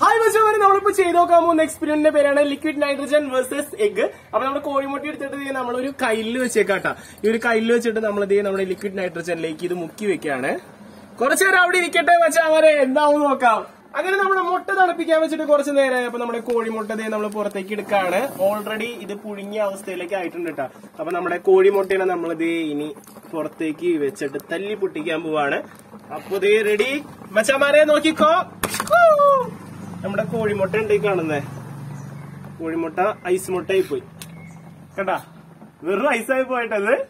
Hi മച്ചാമാരെ നമ്മളിപ്പോ ചെയ്ത് നോക്കാൻ പോകുന്ന എക്സ്പീരിയൻസിന്റെ പേരാണ് ലിക്വിഡ് നൈട്രജൻ വേഴ്സസ് എഗ് അപ്പൊ നമ്മൾ കോഴിമുട്ടി എടുത്തിട്ട് നമ്മളൊരു കയ്യിൽ വെച്ചേക്കാട്ടാ. ഈ ഒരു കയ്യിൽ വെച്ചിട്ട് നമ്മൾ ദേ നമ്മുടെ ലിക്വിഡ് നൈട്രജനിലേക്ക് ഇത് മുക്കി വെക്കാണ്. കുറച്ചു നേരം അവിടെ ഇരിക്കട്ടെ മച്ചാമാരെ എന്താവും നോക്കാം. അങ്ങനെ നമ്മുടെ മുട്ട തണുപ്പിക്കാൻ വെച്ചിട്ട് കുറച്ച് നേരം അപ്പൊ നമ്മുടെ കോഴിമുട്ട നമ്മൾ പുറത്തേക്ക് എടുക്കാണ്. ഓൾറെഡി ഇത് പുഴുങ്ങിയ അവസ്ഥയിലേക്ക് ആയിട്ടുണ്ട് കേട്ടോ അപ്പൊ നമ്മുടെ കോഴിമുട്ടയെ നമ്മളിത് ഇനി പുറത്തേക്ക് വെച്ചിട്ട് തല്ലി പൊട്ടിക്കാൻ പോവാണ്. അപ്പൊ ദേ റെഡി മച്ചാമാരെ നോക്കിക്കോ. നമ്മുടെ കോഴിമുട്ട ഉണ്ട് കാണുന്നേ. കോഴിമുട്ട ഐസ് മുട്ടയായി പോയി. കേട്ടാ വെറും ഐസായി പോയിട്ടത്.